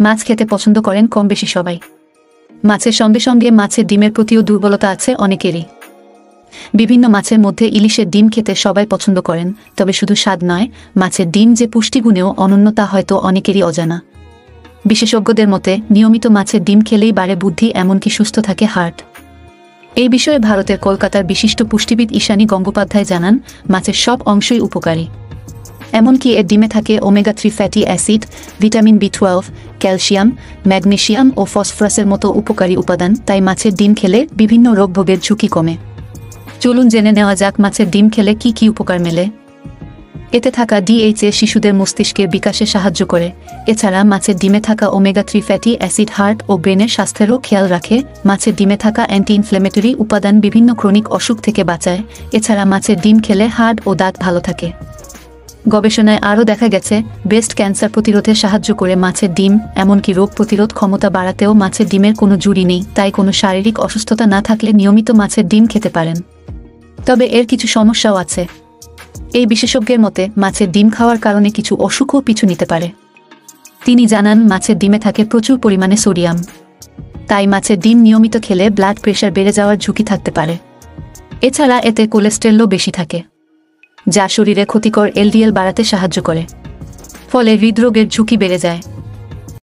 মাছ খেতে পছন্দ করেন কম বেশি সবাই। মাছের সঙ্গে সঙ্গে মাছের ডিমের প্রতিও দুর্বলতা আছে অনেকেরই। বিভিন্ন মাছের মধ্যে ইলিশের ডিম খেতে সবাই পছন্দ করেন, তবে শুধু স্বাদ নয়, মাছের ডিম যে পুষ্টিগুণেও অনন্যতা হয়তো অনেকেরই অজানা। বিশেষজ্ঞদের মতে, নিয়মিত মাছের ডিম খেলেই বাড়ে বুদ্ধি, এমনকি সুস্থ থাকে হার্ট। এই বিষয়ে ভারতের কলকাতার বিশিষ্ট পুষ্টিবিদ ঈশানী গঙ্গোপাধ্যায় জানান, মাছের সব অংশই উপকারী। এমনকি এর ডিমে থাকে omega three fatty acid vitamin B twelve calcium magnesium ও ফসফরাসের মতো উপকারী উপাদান। তাই মাছের ডিম খেলে বিভিন্ন রোগভোগের ঝুঁকি কমে। চলুন জেনে নেওয়া যাক মাছের ডিম খেলে কি কি উপকার মেলে। এতে থাকা ডিএইচএ শিশুদের মস্তিষ্কের বিকাশে সাহায্য করে। এছাড়া মাছের ডিমে থাকা omega three fatty acid heart ও ব্রেনের স্বাস্থ্যেরও খেয়াল রাখে। মাছের ডিমে থাকা অ্যান্টি ইনফ্লেমেটরি উপাদান বিভিন্ন ক্রনিক অসুখ থেকে বাঁচায়। এছাড়া মাছের ডিম খেলে হার্ট ও দাঁত ভালো থাকে। গবেষণায় আরও দেখা গেছে, ব্রেস্ট ক্যান্সার প্রতিরোধে সাহায্য করে মাছের ডিম, এমনকি রোগ প্রতিরোধ ক্ষমতা বাড়াতেও মাছের ডিমের কোনো জুড়ি নেই, তাই কোনো শারীরিক অসুস্থতা না থাকলে নিয়মিত মাছের ডিম খেতে পারেন। তবে এর কিছু সমস্যাও আছে। এই বিশেষজ্ঞের মতে, মাছের ডিম খাওয়ার কারণে কিছু অসুখও পিছু নিতে পারে। তিনি জানান, মাছের ডিমে থাকে প্রচুর পরিমাণে সোডিয়াম। তাই মাছের ডিম নিয়মিত খেলে ব্লাড প্রেশার বেড়ে যাওয়ার ঝুঁকি থাকতে পারে। এছাড়া এতে কোলেস্টেরলও বেশি থাকে। যা শরীরে ক্ষতিকর এলডিএল বাড়াতে সাহায্য করে। ফলে হৃদরোগের ঝুঁকি বেড়ে যায়।